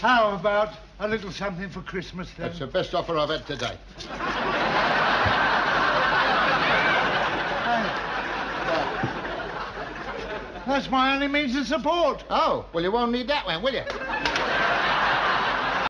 How about a little something for Christmas then? That's the best offer I've had today. That's my only means of support. Oh, well, you won't need that one, will you?